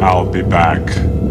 I'll be back.